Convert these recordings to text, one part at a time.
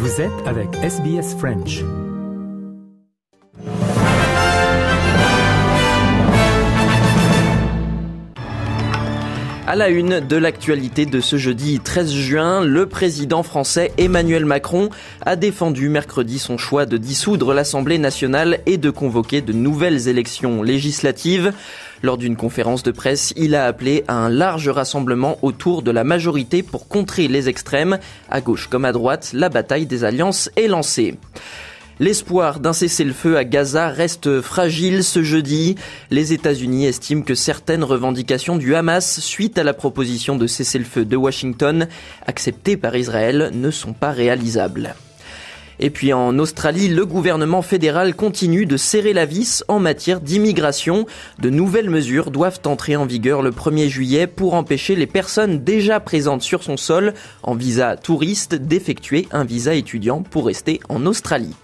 Vous êtes avec SBS French. À la une de l'actualité de ce jeudi 13 juin, le président français Emmanuel Macron a défendu mercredi son choix de dissoudre l'Assemblée nationale et de convoquer de nouvelles élections législatives. Lors d'une conférence de presse, il a appelé à un large rassemblement autour de la majorité pour contrer les extrêmes. À gauche comme à droite, la bataille des alliances est lancée. L'espoir d'un cessez-le-feu à Gaza reste fragile ce jeudi. Les États-Unis estiment que certaines revendications du Hamas suite à la proposition de cessez-le-feu de Washington acceptée par Israël ne sont pas réalisables. Et puis en Australie, le gouvernement fédéral continue de serrer la vis en matière d'immigration. De nouvelles mesures doivent entrer en vigueur le 1er juillet pour empêcher les personnes déjà présentes sur son sol en visa touriste d'effectuer un visa étudiant pour rester en Australie.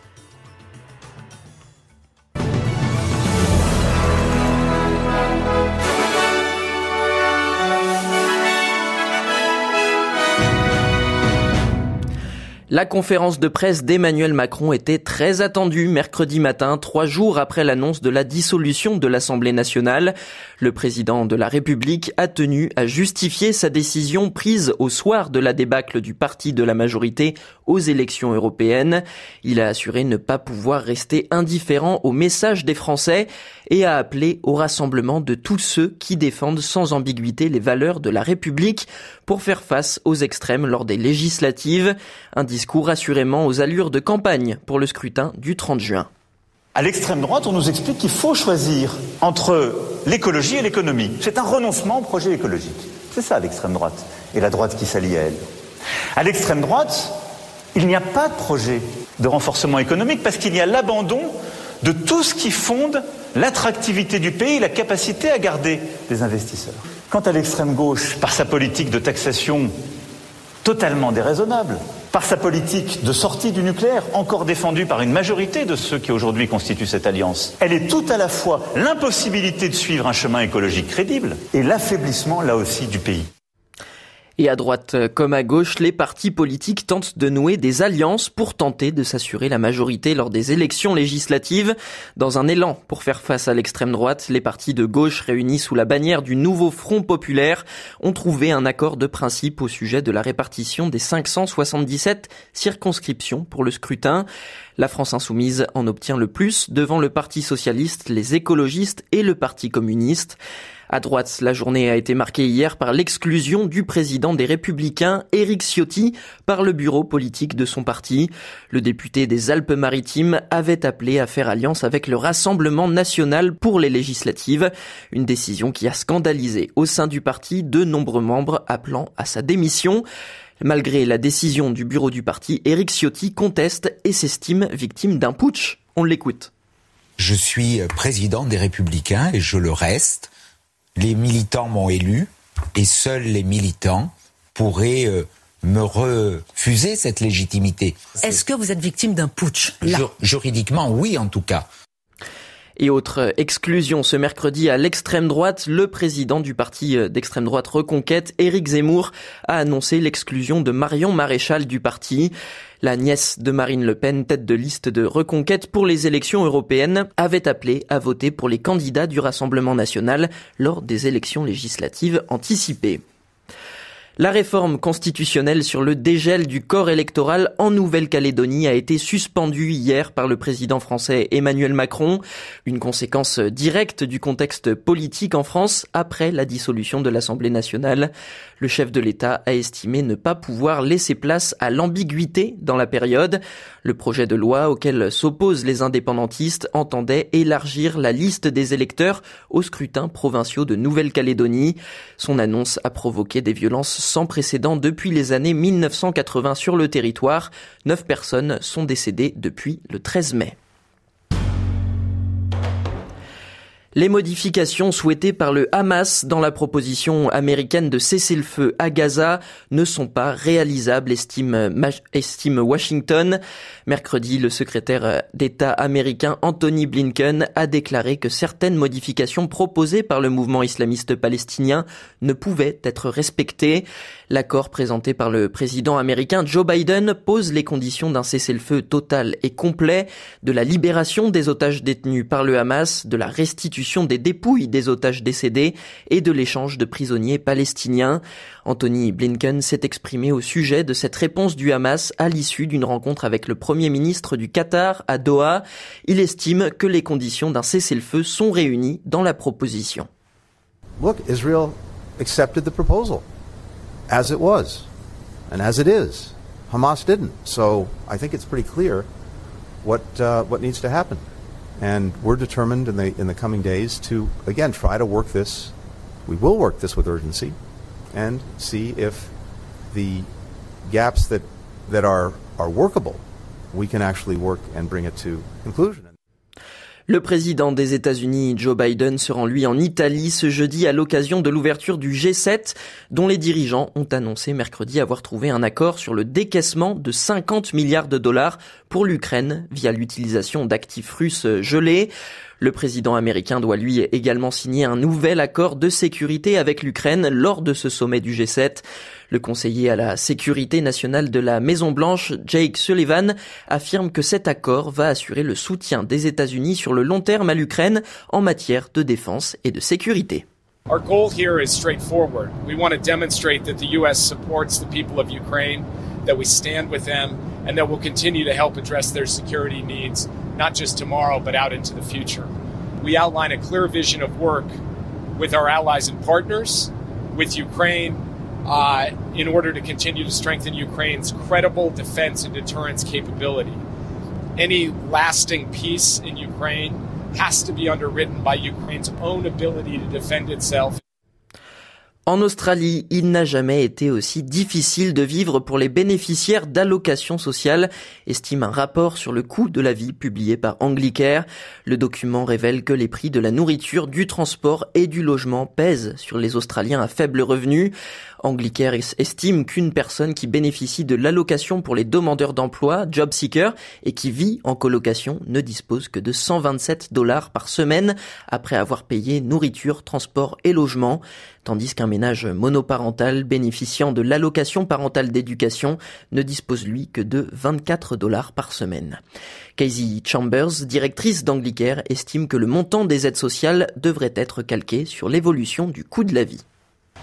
La conférence de presse d'Emmanuel Macron était très attendue mercredi matin, trois jours après l'annonce de la dissolution de l'Assemblée nationale. Le président de la République a tenu à justifier sa décision prise au soir de la débâcle du parti de la majorité aux élections européennes. Il a assuré ne pas pouvoir rester indifférent au message des Français et a appelé au rassemblement de tous ceux qui défendent sans ambiguïté les valeurs de la République pour faire face aux extrêmes lors des législatives. Un discours assurément aux allures de campagne pour le scrutin du 30 juin. À l'extrême droite, on nous explique qu'il faut choisir entre l'écologie et l'économie. C'est un renoncement au projet écologique. C'est ça l'extrême droite. Et la droite qui s'allie à elle. À l'extrême droite, il n'y a pas de projet de renforcement économique parce qu'il y a l'abandon de tout ce qui fonde l'attractivité du pays, la capacité à garder des investisseurs. Quant à l'extrême gauche, par sa politique de taxation totalement déraisonnable, par sa politique de sortie du nucléaire, encore défendue par une majorité de ceux qui aujourd'hui constituent cette alliance, elle est tout à la fois l'impossibilité de suivre un chemin écologique crédible et l'affaiblissement, là aussi, du pays. Et à droite comme à gauche, les partis politiques tentent de nouer des alliances pour tenter de s'assurer la majorité lors des élections législatives. Dans un élan pour faire face à l'extrême droite, les partis de gauche réunis sous la bannière du nouveau Front populaire ont trouvé un accord de principe au sujet de la répartition des 577 circonscriptions pour le scrutin. La France insoumise en obtient le plus devant le Parti socialiste, les écologistes et le Parti communiste. À droite, la journée a été marquée hier par l'exclusion du président des Républicains, Éric Ciotti, par le bureau politique de son parti. Le député des Alpes-Maritimes avait appelé à faire alliance avec le Rassemblement national pour les législatives, une décision qui a scandalisé au sein du parti de nombreux membres appelant à sa démission. Malgré la décision du bureau du parti, Éric Ciotti conteste et s'estime victime d'un putsch. On l'écoute. Je suis président des Républicains et je le reste les militants m'ont élu et seuls les militants pourraient euh, me refuser cette légitimité. Est-ce que vous êtes victime d'un putsch Juridiquement, oui, en tout cas. Et autre exclusion ce mercredi à l'extrême droite, le président du parti euh, d'extrême droite Reconquête, Éric Zemmour, a annoncé l'exclusion de Marion Maréchal du parti. La nièce de Marine Le Pen, tête de liste de Reconquête pour les élections européennes, avait appelé à voter pour les candidats du Rassemblement national lors des élections législatives anticipées. La réforme constitutionnelle sur le dégel du corps électoral en Nouvelle-Calédonie a été suspendue hier par le président français Emmanuel Macron, une conséquence directe du contexte politique en France après la dissolution de l'Assemblée nationale. Le chef de l'État a estimé ne pas pouvoir laisser place à l'ambiguïté dans la période. Le projet de loi auquel s'opposent les indépendantistes entendait élargir la liste des électeurs aux scrutins provinciaux de Nouvelle-Calédonie. Son annonce a provoqué des violences sans précédent depuis les années 1980 sur le territoire. Neuf personnes sont décédées depuis le 13 mai. Les modifications souhaitées par le Hamas dans la proposition américaine de cesser le feu à Gaza ne sont pas réalisables, estime, Washington. Mercredi, le secrétaire d'État américain Anthony Blinken a déclaré que certaines modifications proposées par le mouvement islamiste palestinien ne pouvaient être respectées. L'accord présenté par le président américain Joe Biden pose les conditions d'un cessez-le-feu total et complet, de la libération des otages détenus par le Hamas, de la restitution des dépouilles des otages décédés et de l'échange de prisonniers palestiniens. Anthony Blinken s'est exprimé au sujet de cette réponse du Hamas à l'issue d'une rencontre avec le Premier ministre du Qatar à Doha. Il estime que les conditions d'un cessez-le-feu sont réunies dans la proposition. Look, Israel accepted the proposal as it was and as it is. Hamas didn't. So I think it's pretty clear what uh, what needs to happen. And we're determined in the, in the coming days to, again, try to work this. We will work this with urgency and see if the gaps that, that are, are workable, we can actually work and bring it to conclusion. Le président des États-Unis, Joe Biden, se rend lui en Italie ce jeudi à l'occasion de l'ouverture du G7, dont les dirigeants ont annoncé mercredi avoir trouvé un accord sur le décaissement de 50 milliards de dollars pour l'Ukraine via l'utilisation d'actifs russes gelés. Le président américain doit lui également signer un nouvel accord de sécurité avec l'Ukraine lors de ce sommet du G7. Le conseiller à la sécurité nationale de la Maison Blanche, Jake Sullivan, affirme que cet accord va assurer le soutien des États-Unis sur le long terme à l'Ukraine en matière de défense et de sécurité. Our goal here is straightforward. We want to demonstrate that the U.S. supports the people of Ukraine, that we stand with them, and that we'll continue to help address their security needs, not just tomorrow, but out into the future. We outline a clear vision of work with our allies and partners, with Ukraine, uh, in order to continue to strengthen Ukraine's credible defense and deterrence capability. Any lasting peace in Ukraine has to be underwritten by Ukraine's own ability to defend itself. En Australie, il n'a jamais été aussi difficile de vivre pour les bénéficiaires d'allocations sociales, estime un rapport sur le coût de la vie publié par Anglicare. Le document révèle que les prix de la nourriture, du transport et du logement pèsent sur les Australiens à faible revenu. Anglicare estime qu'une personne qui bénéficie de l'allocation pour les demandeurs d'emploi, job seeker, et qui vit en colocation ne dispose que de 127 dollars par semaine après avoir payé nourriture, transport et logement, tandis qu'un ménage monoparental bénéficiant de l'allocation parentale d'éducation ne dispose lui que de 24 dollars par semaine. Casey Chambers, directrice d'Anglicare, estime que le montant des aides sociales devrait être calqué sur l'évolution du coût de la vie.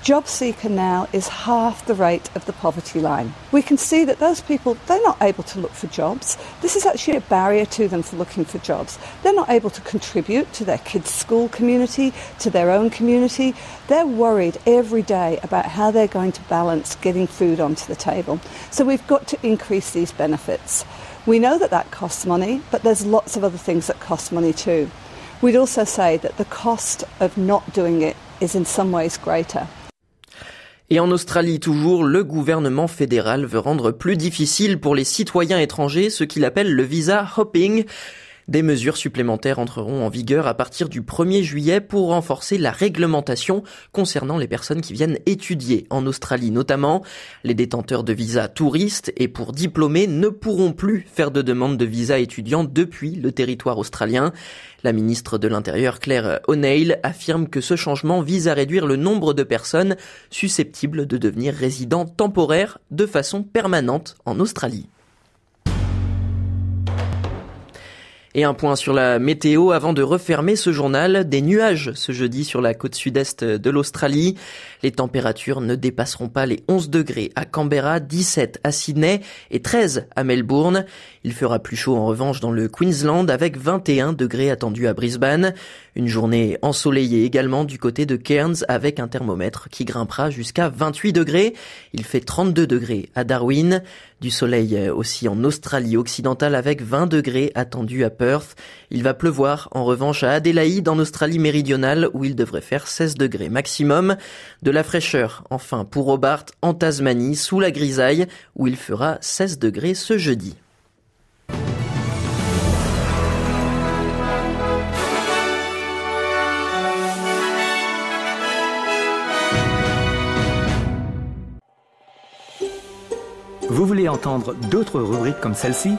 Job seeker now is half the rate of the poverty line. We can see that those people, they're not able to look for jobs. This is actually a barrier to them for looking for jobs. They're not able to contribute to their kids' school community, to their own community. They're worried every day about how they're going to balance getting food onto the table. So we've got to increase these benefits. We know that that costs money, but there's lots of other things that cost money too. We'd also say that the cost of not doing it is in some ways greater. Et en Australie toujours, le gouvernement fédéral veut rendre plus difficile pour les citoyens étrangers ce qu'il appelle le visa hopping. Des mesures supplémentaires entreront en vigueur à partir du 1er juillet pour renforcer la réglementation concernant les personnes qui viennent étudier en Australie notamment. Les détenteurs de visa touristes et pour diplômés ne pourront plus faire de demande de visa étudiant depuis le territoire australien. La ministre de l'Intérieur Claire O'Neill affirme que ce changement vise à réduire le nombre de personnes susceptibles de devenir résidents temporaires de façon permanente en Australie. Et un point sur la météo avant de refermer ce journal. Des nuages ce jeudi sur la côte sud-est de l'Australie. Les températures ne dépasseront pas les 11 degrés à Canberra, 17 à Sydney et 13 à Melbourne. Il fera plus chaud en revanche dans le Queensland avec 21 degrés attendus à Brisbane. Une journée ensoleillée également du côté de Cairns avec un thermomètre qui grimpera jusqu'à 28 degrés. Il fait 32 degrés à Darwin. Du soleil aussi en Australie occidentale avec 20 degrés attendus à Perth. Il va pleuvoir en revanche à Adélaïde en Australie méridionale où il devrait faire 16 degrés maximum la fraîcheur, enfin, pour Hobart, en Tasmanie, sous la grisaille, où il fera 16 degrés ce jeudi. Vous voulez entendre d'autres rubriques comme celle-ci?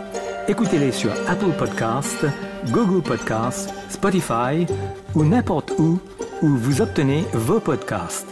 Écoutez-les sur Apple Podcasts, Google Podcasts, Spotify ou n'importe où où vous obtenez vos podcasts.